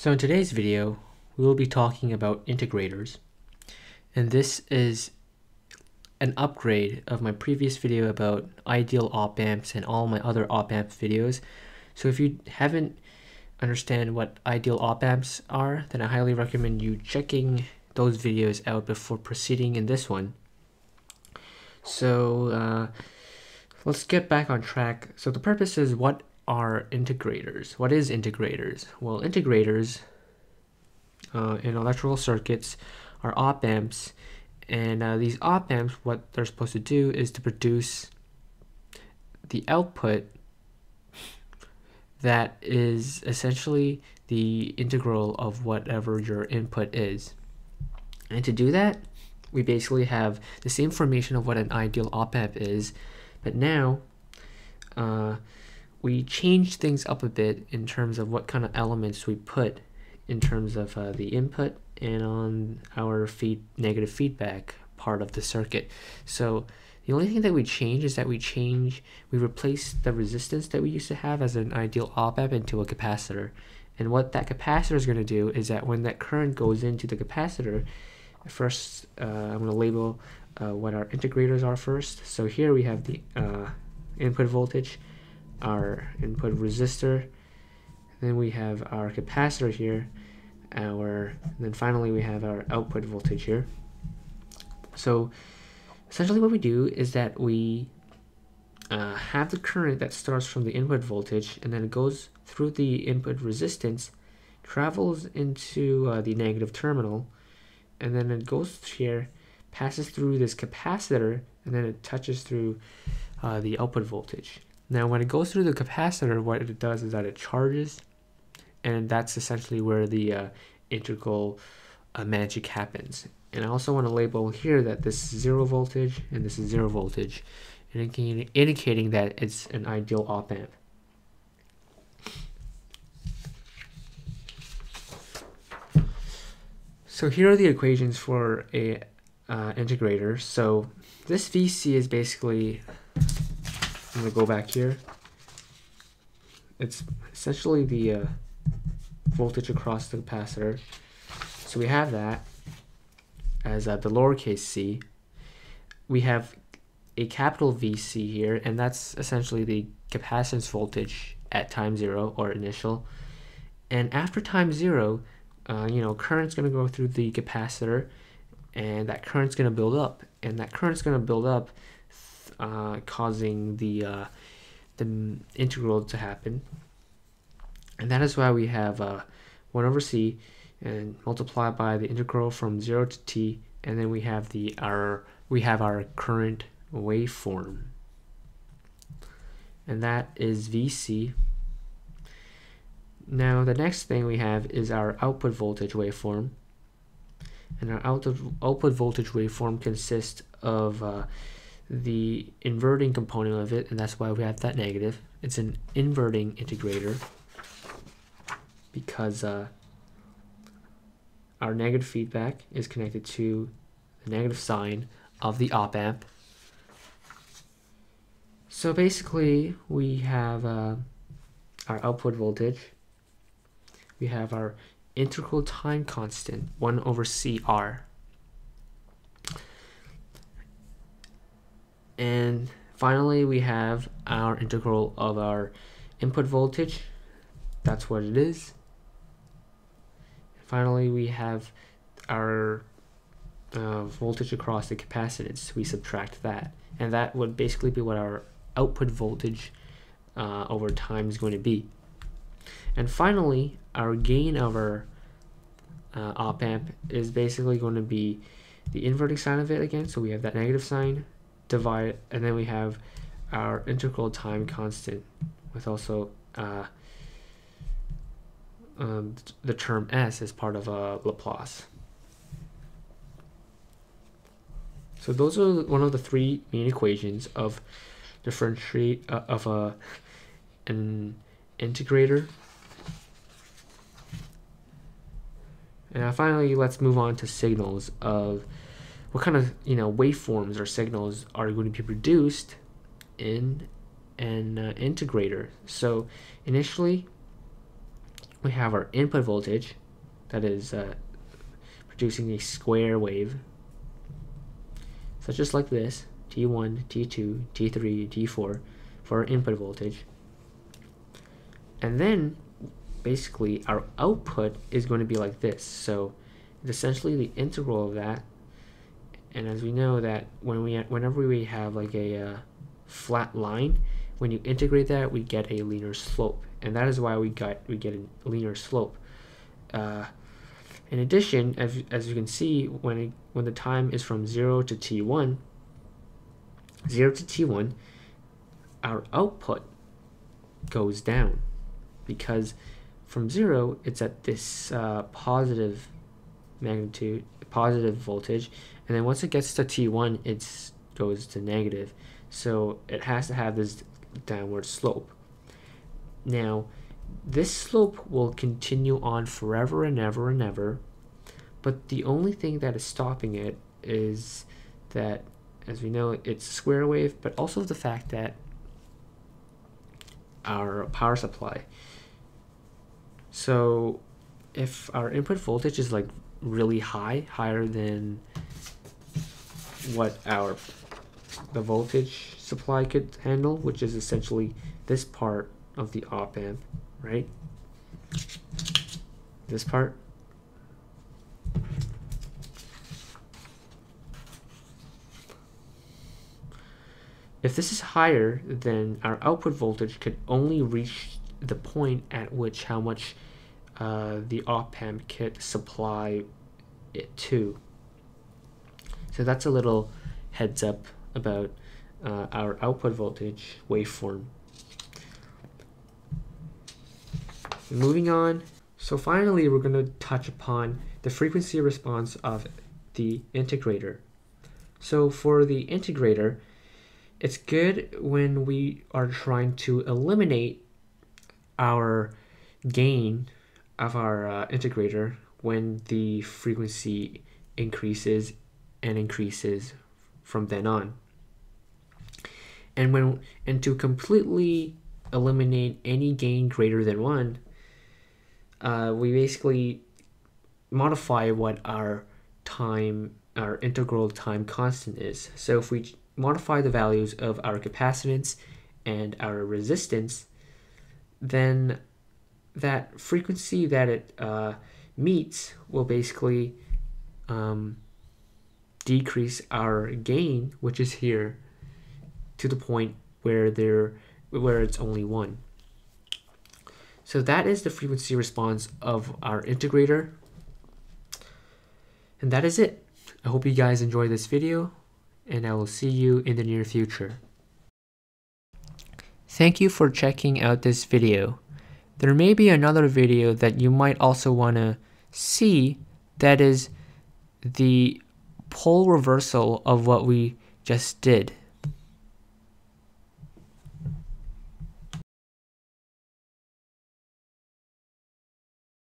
So in today's video, we will be talking about integrators. And this is an upgrade of my previous video about ideal op amps and all my other op amp videos. So if you haven't understand what ideal op amps are, then I highly recommend you checking those videos out before proceeding in this one. So uh, let's get back on track. So the purpose is what are integrators? What is integrators? Well, integrators uh, in electrical circuits are op amps, and uh, these op amps, what they're supposed to do is to produce the output that is essentially the integral of whatever your input is. And to do that, we basically have the same formation of what an ideal op amp is, but now uh, we change things up a bit in terms of what kind of elements we put in terms of uh, the input and on our feed negative feedback part of the circuit. So the only thing that we change is that we change, we replace the resistance that we used to have as an ideal op amp into a capacitor. And what that capacitor is going to do is that when that current goes into the capacitor, first uh, I'm going to label uh, what our integrators are first. So here we have the uh, input voltage, our input resistor, then we have our capacitor here, our, and then finally we have our output voltage here. So essentially what we do is that we uh, have the current that starts from the input voltage and then it goes through the input resistance, travels into uh, the negative terminal, and then it goes here, passes through this capacitor, and then it touches through uh, the output voltage. Now, when it goes through the capacitor, what it does is that it charges, and that's essentially where the uh, integral uh, magic happens. And I also want to label here that this is zero voltage and this is zero voltage, indicating, indicating that it's an ideal op amp. So here are the equations for a uh, integrator. So this VC is basically, I'm gonna go back here. It's essentially the uh, voltage across the capacitor. So we have that as uh, the lowercase c. We have a capital VC here, and that's essentially the capacitance voltage at time zero or initial. And after time zero, uh, you know, current's going to go through the capacitor and that current's going to build up and that current's going to build up uh, causing the uh, the integral to happen. And that is why we have uh, 1 over c and multiply by the integral from 0 to t and then we have the our we have our current waveform. And that is vc. Now the next thing we have is our output voltage waveform. And our output, output voltage waveform consists of uh, the inverting component of it, and that's why we have that negative. It's an inverting integrator because uh, our negative feedback is connected to the negative sign of the op amp. So basically, we have uh, our output voltage we have our integral time constant, 1 over CR. And finally, we have our integral of our input voltage. That's what it is. Finally, we have our uh, voltage across the capacitance. We subtract that. And that would basically be what our output voltage uh, over time is going to be. And finally, our gain of our uh, op amp is basically going to be the inverting sign of it again. So we have that negative sign, divide, and then we have our integral time constant with also uh, um, the term s as part of a Laplace. So those are one of the three main equations of differentiate uh, of a an integrator And finally, let's move on to signals of what kind of you know waveforms or signals are going to be produced in an uh, integrator. So initially, we have our input voltage that is uh, producing a square wave. So just like this T1, T2, T3, T4 for our input voltage. And then basically our output is going to be like this. So essentially the integral of that and as we know that when we whenever we have like a uh, flat line when you integrate that we get a linear slope. And that is why we got we get a linear slope. Uh, in addition as, as you can see when it, when the time is from 0 to t1 0 to t1 our output goes down because from 0 it's at this uh, positive magnitude positive voltage and then once it gets to t1 it goes to negative. So it has to have this downward slope. Now this slope will continue on forever and ever and ever but the only thing that is stopping it is that as we know it's a square wave but also the fact that our power supply. So if our input voltage is like really high, higher than what our the voltage supply could handle, which is essentially this part of the op amp, right? This part. If this is higher, then our output voltage could only reach the point at which how much uh, the op-amp kit supply it to. So that's a little heads up about uh, our output voltage waveform. Moving on, so finally we're going to touch upon the frequency response of the integrator. So for the integrator, it's good when we are trying to eliminate our gain of our uh, integrator when the frequency increases and increases from then on. And when and to completely eliminate any gain greater than one, uh, we basically modify what our time, our integral time constant is. So if we modify the values of our capacitance and our resistance, then that frequency that it uh, meets will basically um, decrease our gain, which is here, to the point where there where it's only one. So that is the frequency response of our integrator. And that is it. I hope you guys enjoyed this video, and I will see you in the near future. Thank you for checking out this video. There may be another video that you might also want to see that is the pole reversal of what we just did.